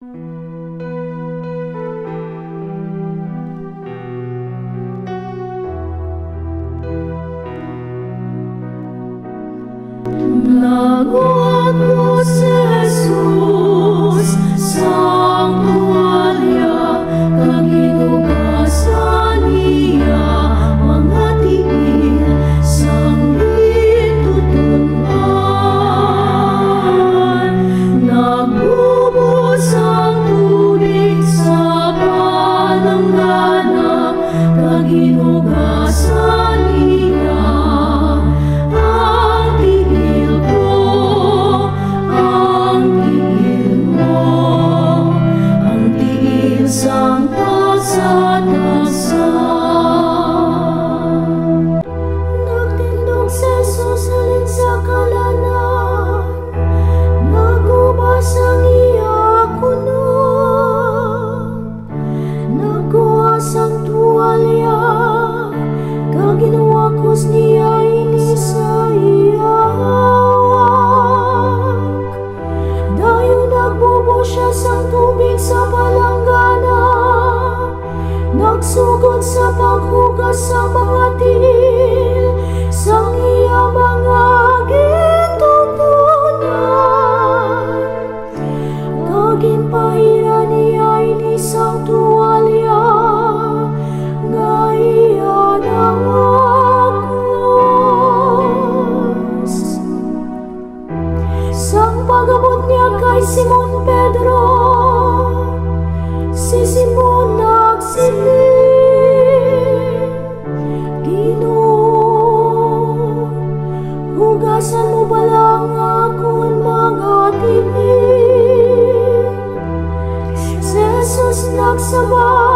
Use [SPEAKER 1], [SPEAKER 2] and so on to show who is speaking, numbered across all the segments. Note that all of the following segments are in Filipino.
[SPEAKER 1] 那个我 umaga sa mga dil sang iya mga gitutunan. Kaging pahira niya ini sang tuwalya nga kay Simon Taasan mo ba lang akong mga tingin Jesus nagsama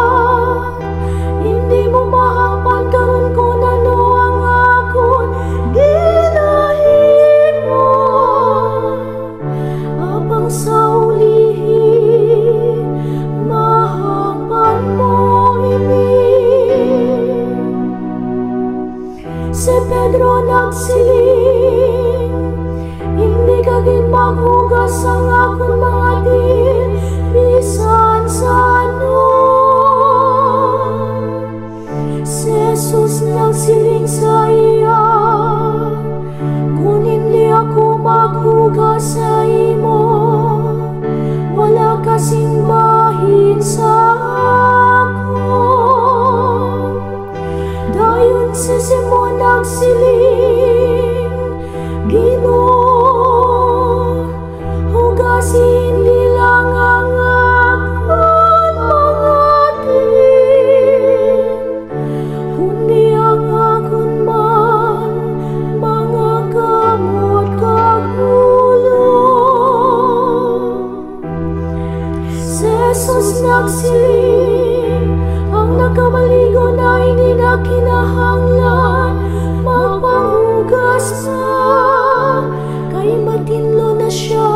[SPEAKER 1] Jesus nagsiling Ang nagkamaligo na hindi na kinahanglan Magpanghugas pa Kay matinlo na siya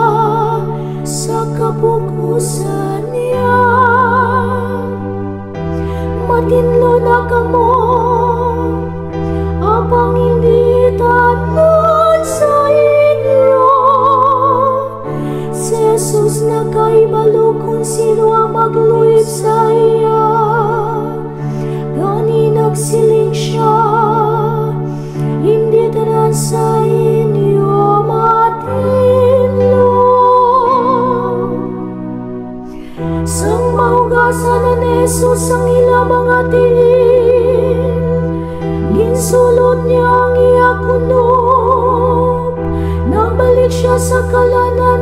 [SPEAKER 1] Sa kapukusan. magsiling siya, hindi tanan sa inyo matinlo. Sang maugasan ni Jesus ang ilang mga tiin, ginsulot niya ang iyakunob, nabalik siya sa kalanan